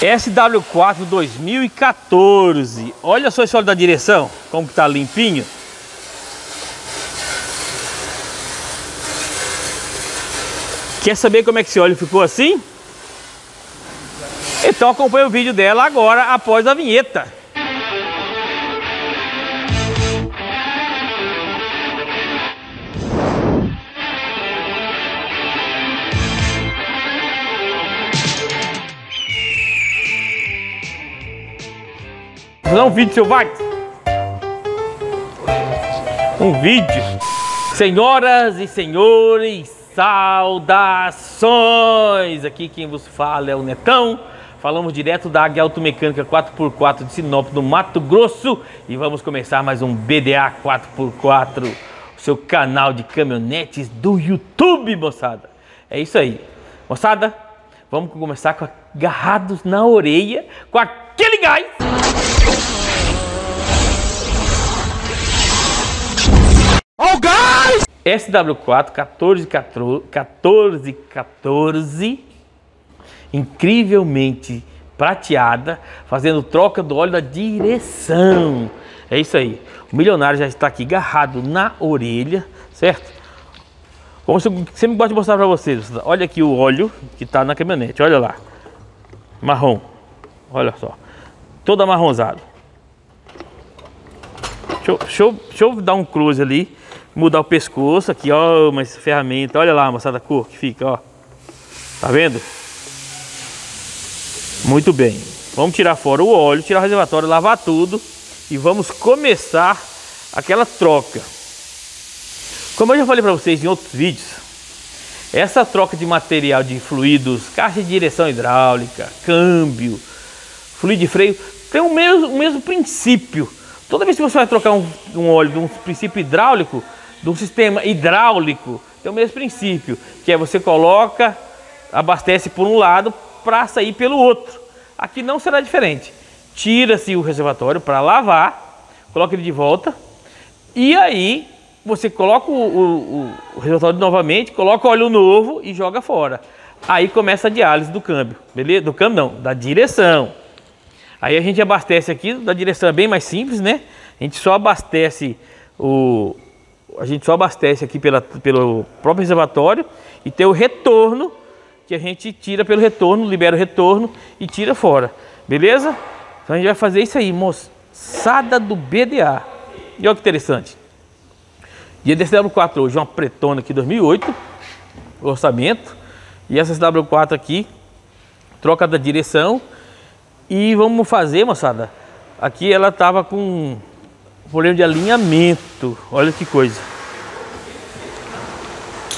SW4 2014. Olha só esse óleo da direção, como que tá limpinho. Quer saber como é que esse óleo ficou assim? Então acompanhe o vídeo dela agora após a vinheta. Vou fazer um vídeo, seu vai. Um vídeo. Senhoras e senhores, saudações! Aqui quem vos fala é o Netão. Falamos direto da Águia Automecânica 4x4 de Sinop, no Mato Grosso. E vamos começar mais um BDA 4x4, o seu canal de caminhonetes do YouTube, moçada. É isso aí. Moçada, vamos começar com agarrados na orelha, com aquele gás. Oh, guys! SW4 1414 1414 incrivelmente prateada, fazendo troca do óleo da direção. É isso aí. O milionário já está aqui agarrado na orelha, certo? Como eu sempre gosto de mostrar para vocês. Olha aqui o óleo que está na caminhonete. Olha lá. Marrom. Olha só. Todo amarronzado. Deixa eu, deixa, eu, deixa eu dar um close ali mudar o pescoço aqui, ó, mas ferramenta, olha lá, moçada, a cor que fica, ó. Tá vendo? Muito bem. Vamos tirar fora o óleo, tirar o reservatório, lavar tudo e vamos começar aquela troca. Como eu já falei para vocês em outros vídeos, essa troca de material de fluidos, caixa de direção hidráulica, câmbio, fluido de freio, tem o mesmo, o mesmo princípio. Toda vez que você vai trocar um, um óleo de um princípio hidráulico, um sistema hidráulico, tem o mesmo princípio, que é você coloca, abastece por um lado para sair pelo outro. Aqui não será diferente. Tira-se o reservatório para lavar, coloca ele de volta e aí você coloca o, o, o reservatório novamente, coloca óleo novo e joga fora. Aí começa a diálise do câmbio, beleza? Do câmbio não, da direção. Aí a gente abastece aqui, da direção é bem mais simples, né? A gente só abastece o, a gente só abastece aqui pela, pelo próprio reservatório e tem o retorno que a gente tira pelo retorno, libera o retorno e tira fora, beleza? Então a gente vai fazer isso aí, moçada do BDA. E olha que interessante. Dia desse W4 hoje, uma pretona aqui 2008, orçamento. E essa W4 aqui, troca da direção. E vamos fazer, moçada. Aqui ela tava com problema de alinhamento. Olha que coisa.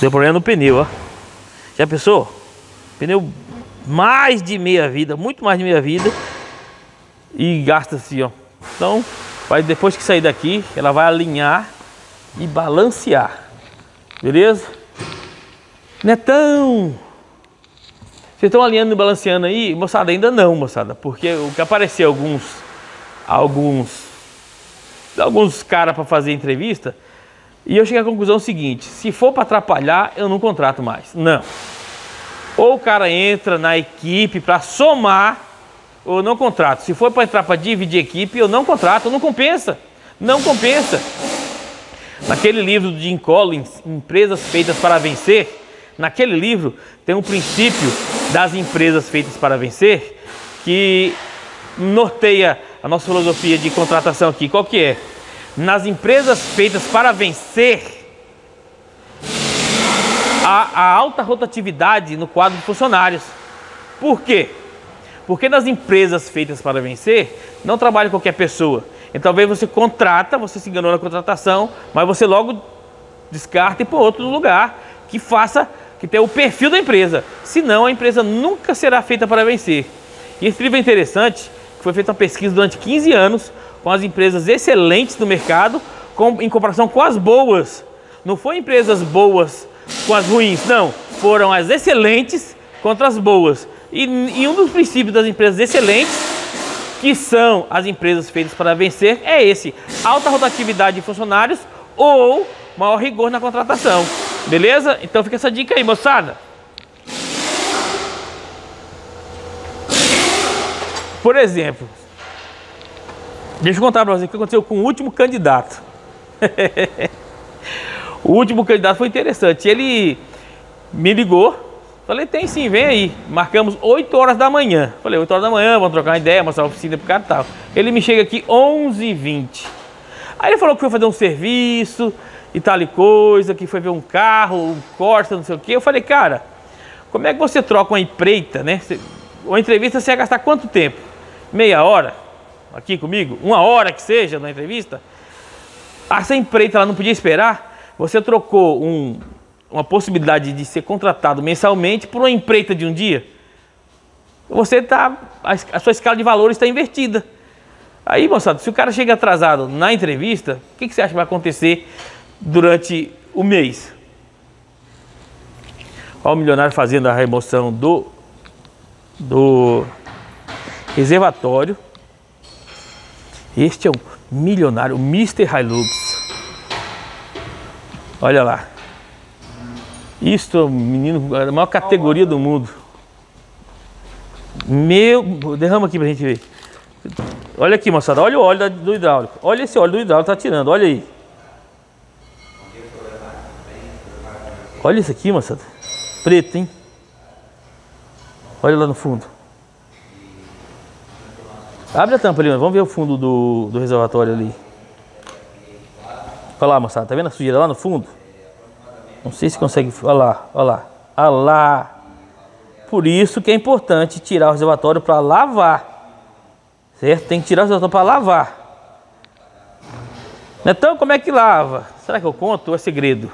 Deu problema no pneu, ó. Já pensou? Pneu mais de meia vida, muito mais de meia vida. E gasta assim, ó. Então, vai, depois que sair daqui, ela vai alinhar e balancear. Beleza? Netão! Vocês estão alinhando e balanceando aí? Moçada, ainda não, moçada. Porque o que apareceu alguns alguns alguns caras para fazer entrevista e eu cheguei à conclusão seguinte: se for para atrapalhar, eu não contrato mais. Não. Ou o cara entra na equipe para somar, ou não contrato. Se for para entrar para dividir equipe, eu não contrato, não compensa. Não compensa. Naquele livro do Jim Collins, Empresas Feitas para Vencer, naquele livro tem um princípio das empresas feitas para vencer que norteia nossa filosofia de contratação aqui. Qual que é? nas empresas feitas para vencer, a, a alta rotatividade no quadro de funcionários. Por quê? Porque nas empresas feitas para vencer, não trabalha qualquer pessoa. Então, talvez você contrata, você se enganou na contratação, mas você logo descarta e para outro lugar que faça, que tenha o perfil da empresa. Senão, a empresa nunca será feita para vencer. E esse livro é interessante, foi feita uma pesquisa durante 15 anos com as empresas excelentes do mercado com, em comparação com as boas. Não foi empresas boas com as ruins, não. Foram as excelentes contra as boas. E, e um dos princípios das empresas excelentes, que são as empresas feitas para vencer, é esse: alta rotatividade de funcionários ou maior rigor na contratação. Beleza? Então fica essa dica aí, moçada. Por exemplo, deixa eu contar para você o que aconteceu com o último candidato. o último candidato foi interessante. Ele me ligou, falei, tem sim, vem aí. Marcamos 8 horas da manhã. Falei, 8 horas da manhã, vamos trocar uma ideia, mostrar a oficina pro cara e tal. Ele me chega aqui 11h20. Aí ele falou que foi fazer um serviço e tal e coisa, que foi ver um carro, um Corsa, não sei o quê. Eu falei, cara, como é que você troca uma empreita, né? Uma entrevista você ia gastar quanto tempo? Meia hora? Aqui comigo? Uma hora que seja na entrevista? Essa empreita ela não podia esperar? Você trocou um, uma possibilidade de ser contratado mensalmente por uma empreita de um dia? Você tá. A, a sua escala de valores está invertida. Aí, moçada, se o cara chega atrasado na entrevista, o que, que você acha que vai acontecer durante o mês? Olha o milionário fazendo a remoção do, do reservatório. Este é um milionário, o Mr. Hilux. Olha lá. Isto é um menino, a maior categoria do mundo. Meu, derrama aqui pra gente ver. Olha aqui, moçada. Olha o óleo do hidráulico. Olha esse óleo do hidráulico tá tirando. Olha aí. Olha isso aqui, moçada. Preto, hein? Olha lá no fundo. Abre a tampa ali, vamos ver o fundo do, do reservatório ali. Olha lá, moçada. Tá vendo a sujeira lá no fundo? Não sei se consegue. Olha lá, olha lá. Olha lá. Por isso que é importante tirar o reservatório para lavar. Certo? Tem que tirar o isotônico para lavar. Então, como é que lava? Será que eu conto ou é segredo?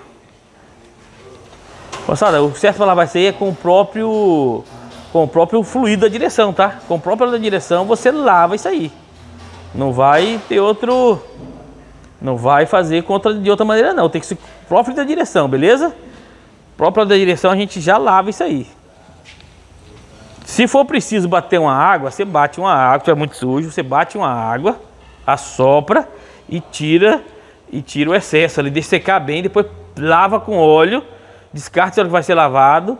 Moçada, o certo para lavar isso aí é com o próprio com o próprio fluido da direção, tá? Com o próprio da direção você lava isso aí. Não vai ter outro não vai fazer contra de outra maneira não, tem que ser próprio da direção, beleza? Próprio da direção a gente já lava isso aí. Se for preciso bater uma água, você bate uma água, se é muito sujo, você bate uma água, assopra e tira e tira o excesso ali, deixa secar bem, depois lava com óleo, descarta o que vai ser lavado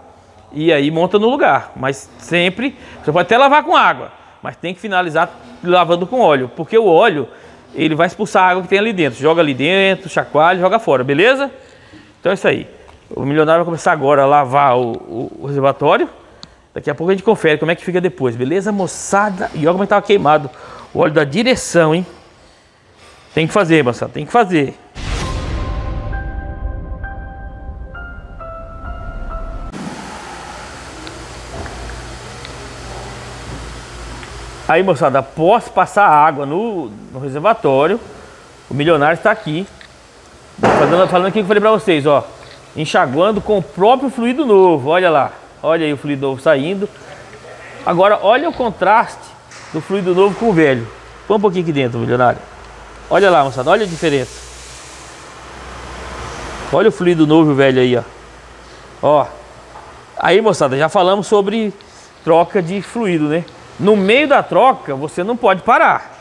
e aí monta no lugar. Mas sempre, você pode até lavar com água, mas tem que finalizar lavando com óleo, porque o óleo ele vai expulsar a água que tem ali dentro. Joga ali dentro, chacoalha, joga fora, beleza? Então é isso aí. O milionário vai começar agora a lavar o, o, o reservatório. Daqui a pouco a gente confere como é que fica depois, beleza, moçada? E olha como é estava queimado o óleo da direção, hein? Tem que fazer, moçada, tem que fazer. Aí, moçada, após passar água no, no reservatório, o milionário está aqui. Falando, falando aqui que eu falei para vocês, ó. Enxaguando com o próprio fluido novo, olha lá. Olha aí o fluido novo saindo. Agora, olha o contraste do fluido novo com o velho. Põe um pouquinho aqui dentro, milionário. Olha lá, moçada, olha a diferença. Olha o fluido novo e o velho aí, ó. Ó. Aí, moçada, já falamos sobre troca de fluido, né? No meio da troca, você não pode parar.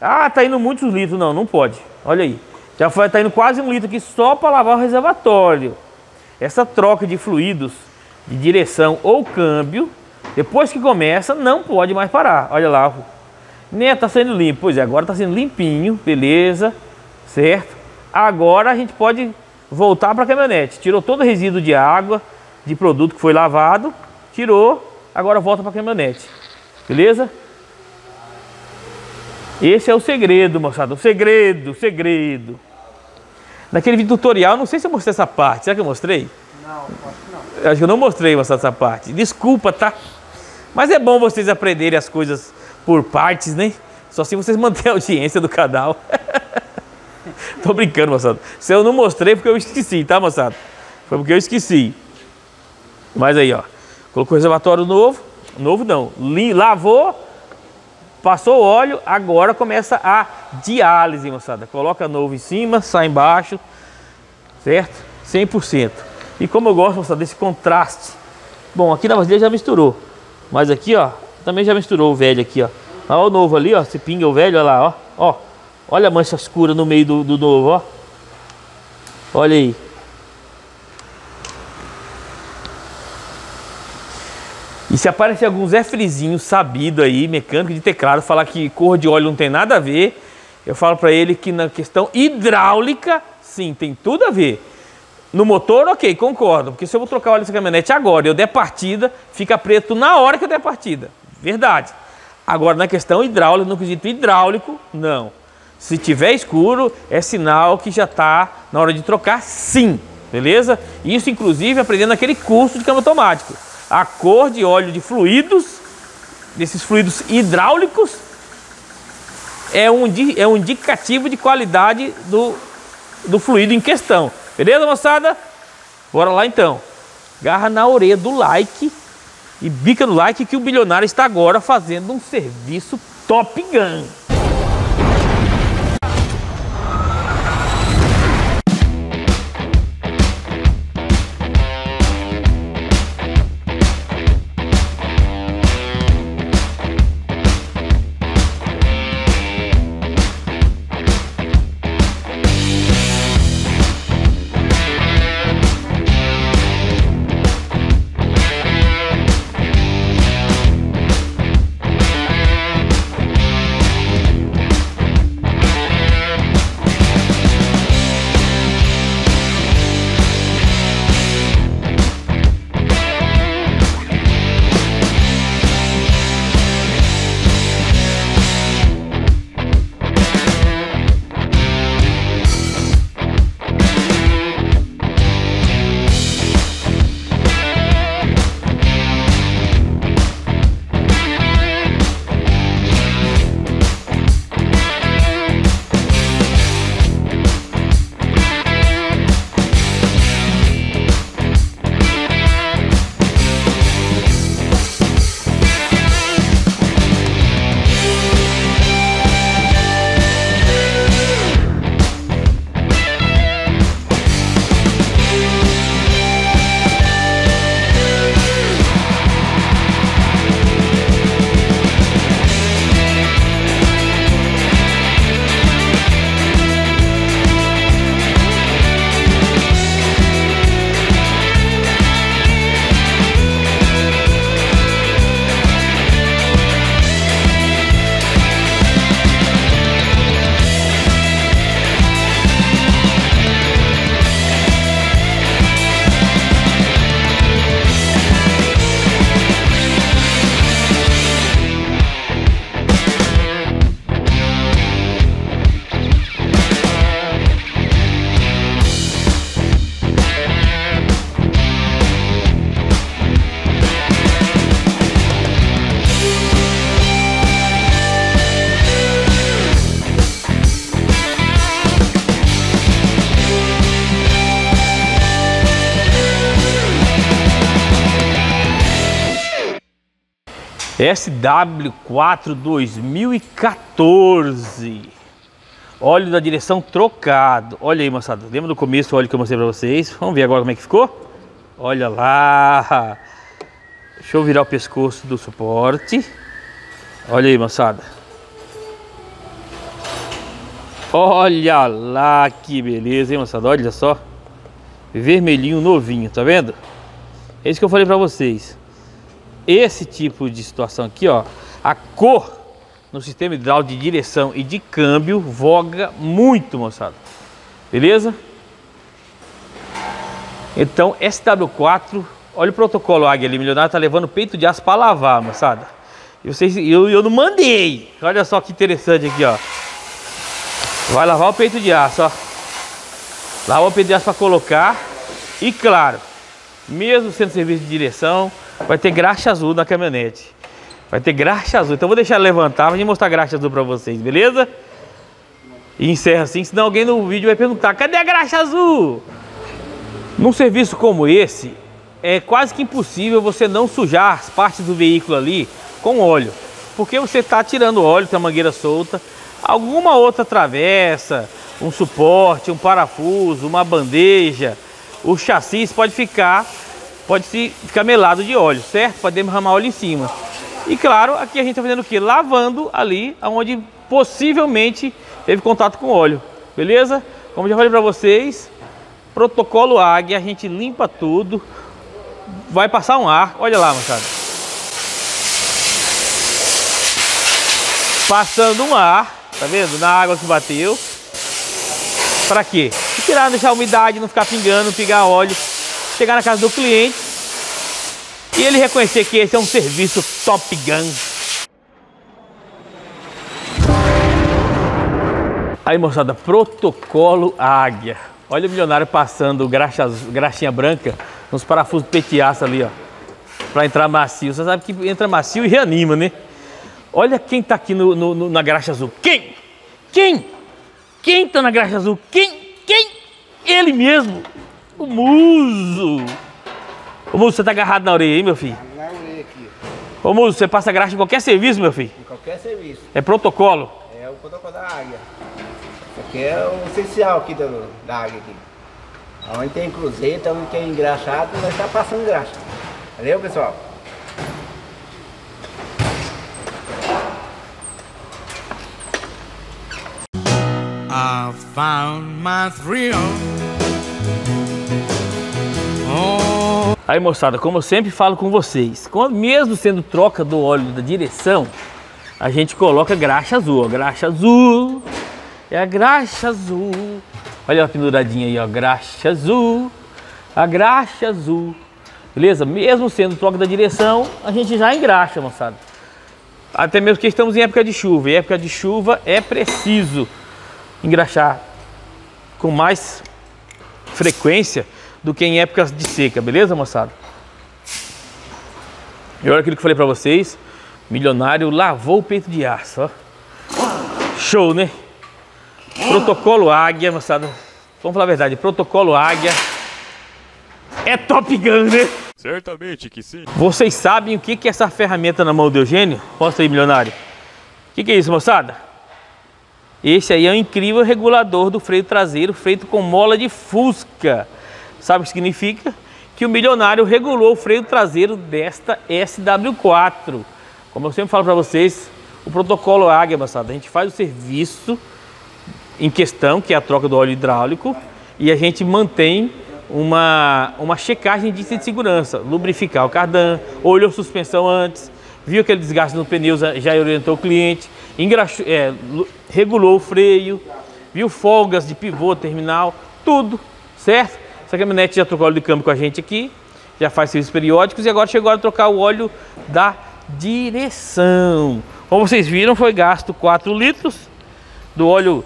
Ah, tá indo muitos litros. Não, não pode. Olha aí. Já foi, tá indo quase um litro aqui só para lavar o reservatório. Essa troca de fluidos de direção ou câmbio, depois que começa, não pode mais parar. Olha lá, né, tá sendo limpo. Pois é, agora tá sendo limpinho, beleza, certo? Agora a gente pode voltar para a caminhonete. Tirou todo o resíduo de água, de produto que foi lavado, tirou, agora volta para a caminhonete. Beleza? Esse é o segredo, moçada. O segredo, o segredo. Naquele vídeo tutorial, não sei se eu mostrei essa parte. Será que eu mostrei? Não, acho que não. Acho que eu não mostrei essa parte. Desculpa, tá? Mas é bom vocês aprenderem as coisas por partes, né? Só se vocês manterem a audiência do canal. Tô brincando, moçada. Se eu não mostrei, porque eu esqueci, tá, moçada? Foi porque eu esqueci. Mas aí, ó. Colocou o reservatório novo. Novo não. Lavou, passou o óleo, agora começa a diálise, moçada. Coloca novo em cima, sai embaixo, certo? 100%. E como eu gosto, moçada, desse contraste. Bom, aqui na vasilha já misturou. Mas aqui, ó, também já misturou o velho aqui, ó. Olha o novo ali, ó. Se pinga o velho, olha lá, ó. Ó, olha a mancha escura no meio do, do novo, ó. Olha aí. E se aparecer algum Zé Frizinho sabido aí, mecânico de teclado, falar que cor de óleo não tem nada a ver, eu falo para ele que na questão hidráulica, sim, tem tudo a ver. No motor, ok, concordo, porque se eu vou trocar óleo dessa caminhonete agora e eu der partida, fica preto na hora que eu der partida. Verdade. Agora, na questão hidráulica, no quesito hidráulico, não. Se tiver escuro, é sinal que já está na hora de trocar, sim. Beleza? Isso, inclusive, aprendendo aquele curso de câmbio automático. A cor de óleo de fluidos, desses fluidos hidráulicos, é um, é um indicativo de qualidade do, do fluido em questão. Beleza, moçada? Bora lá então. Garra na orelha do like e bica no like que o bilionário está agora fazendo um serviço Top Gun. SW4 2014. Óleo da direção trocado. Olha aí, moçada. Lembra do começo o óleo que eu mostrei para vocês? Vamos ver agora como é que ficou? Olha lá. Deixa eu virar o pescoço do suporte. Olha aí, moçada. Olha lá que beleza, hein, moçada? Olha só. Vermelhinho novinho, tá vendo? É isso que eu falei para vocês esse tipo de situação aqui, ó, a cor no sistema hidráulico de direção e de câmbio voga muito, moçada. Beleza? Então, SW4, olha o protocolo Águia ali, milionário tá levando peito de aço para lavar, moçada. E vocês, eu, eu não mandei. Olha só que interessante aqui, ó. Vai lavar o peito de aço, ó. Lava o peito de aço para colocar. E claro, mesmo sendo serviço de direção, vai ter graxa azul na caminhonete. Vai ter graxa azul. Então eu vou deixar levantar para mostrar graxa azul para vocês, beleza? E encerra assim, senão alguém no vídeo vai perguntar, cadê a graxa azul? Num serviço como esse, é quase que impossível você não sujar as partes do veículo ali com óleo. Porque você está tirando óleo, tem a mangueira solta, alguma outra travessa, um suporte, um parafuso, uma bandeja, o chassi pode ficar pode se ficar melado de óleo, certo? Pode derramar óleo em cima. E claro, aqui a gente está fazendo o que? Lavando ali onde possivelmente teve contato com óleo, beleza? Como já falei para vocês, protocolo águia, a gente limpa tudo, vai passar um ar, olha lá, moçada. Passando um ar, tá vendo? Na água que bateu. Para quê? Tirar, deixar a umidade, não ficar pingando, pingar óleo. Chegar na casa do cliente e ele reconhecer que esse é um serviço Top Gun. Aí, moçada, protocolo Águia. Olha o milionário passando graxa, graxinha branca nos parafusos petiaça ali, ó. Pra entrar macio. Você sabe que entra macio e reanima, né? Olha quem tá aqui no, no, no, na graxa azul. Quem? Quem? Quem tá na graxa azul? Quem? Quem? Ele mesmo. O Muso. Ô Muso, você tá agarrado na orelha aí, meu filho? Na orelha aqui. Ô Muso, você passa graxa em qualquer serviço, meu filho? Em qualquer serviço. É protocolo? É o protocolo da águia. Isso aqui é o essencial aqui do, da águia aqui. Onde tem cruzeiro, onde tem engraxado, vai estar passando graxa. Valeu, pessoal? I found my thrill. Aí moçada, como eu sempre falo com vocês, mesmo sendo troca do óleo da direção, a gente coloca graxa azul, ó, graxa azul, é a graxa azul. Olha a penduradinha aí, ó, graxa azul, a graxa azul. Beleza? Mesmo sendo troca da direção, a gente já engraxa, moçada. Até mesmo que estamos em época de chuva, e época de chuva é preciso engraxar com mais frequência do que em épocas de seca, beleza, moçada? E olha aquilo que eu falei pra vocês, milionário lavou o peito de aço, ó. Show, né? Protocolo Águia, moçada. Vamos falar a verdade, protocolo Águia é Top Gun, né? Certamente que sim. Vocês sabem o que é essa ferramenta na mão do Eugênio? Mostra aí, milionário. O que, que é isso, moçada? Esse aí é um incrível regulador do freio traseiro feito com mola de fusca. Sabe o que significa? Que o milionário regulou o freio traseiro desta SW4. Como eu sempre falo para vocês, o protocolo Águia, moçada, a gente faz o serviço em questão, que é a troca do óleo hidráulico, e a gente mantém uma, uma checagem de segurança, lubrificar o cardan, olhou suspensão antes, viu aquele desgaste no pneu, já orientou o cliente, engraxou, é, regulou o freio, viu folgas de pivô, terminal, tudo, certo? Essa caminhonete já trocou óleo de câmbio com a gente aqui, já faz serviços periódicos e agora chegou a trocar o óleo da direção. Como vocês viram, foi gasto 4 litros do óleo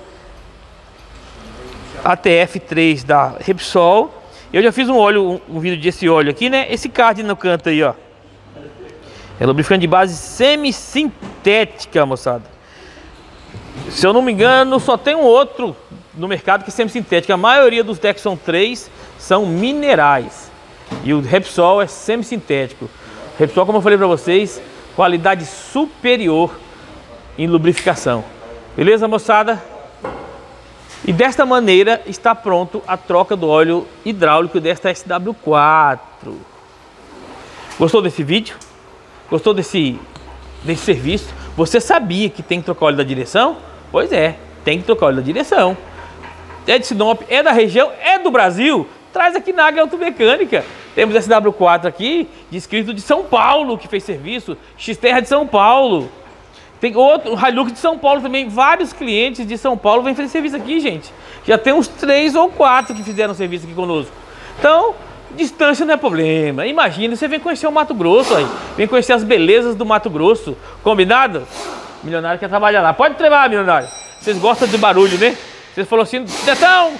ATF3 da Repsol. Eu já fiz um óleo, um, vídeo desse óleo aqui, né? Esse card no canto aí, ó. É lubrificante de base semi-sintética, moçada. Se eu não me engano, só tem um outro no mercado que é semi-sintética. A maioria dos Texon 3 são minerais. E o Repsol é semi-sintético. Repsol, como eu falei para vocês, qualidade superior em lubrificação. Beleza, moçada? E desta maneira está pronto a troca do óleo hidráulico desta SW4. Gostou desse vídeo? Gostou desse, desse serviço? Você sabia que tem que trocar óleo da direção? Pois é, tem que trocar óleo da direção. É de Sinop, é da região, é do Brasil. Traz aqui na Águia Automecânica. Temos SW4 aqui, descrito de São Paulo, que fez serviço. X-Terra de São Paulo. Tem outro, Hilux de São Paulo também. Vários clientes de São Paulo vêm fazer serviço aqui, gente. Já tem uns três ou quatro que fizeram serviço aqui conosco. Então, Distância não é problema. Imagina, você vem conhecer o Mato Grosso aí. Vem conhecer as belezas do Mato Grosso. Combinado? Milionário quer trabalhar lá. Pode trabalhar, milionário. Vocês gostam de barulho, né? Vocês falaram assim, Netão,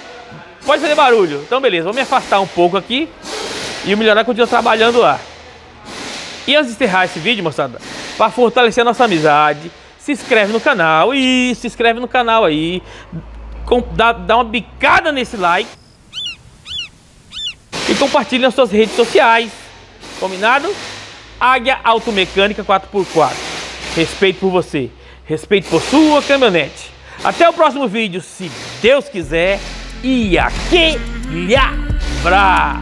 pode fazer barulho. Então, beleza, vou me afastar um pouco aqui. E o milionário continua trabalhando lá. E antes de encerrar esse vídeo, moçada, para fortalecer a nossa amizade, se inscreve no canal. E se inscreve no canal aí. Dá, dá uma bicada nesse like e compartilhe nas suas redes sociais. Combinado? Águia Automecânica 4x4. Respeito por você. Respeito por sua caminhonete. Até o próximo vídeo, se Deus quiser. E aquele abraço!